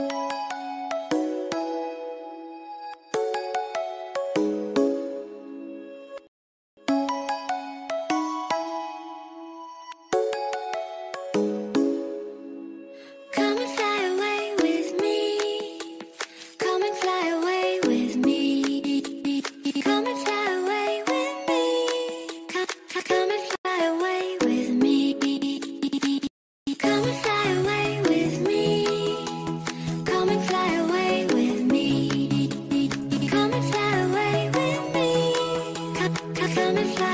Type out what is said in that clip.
you. Come and fly.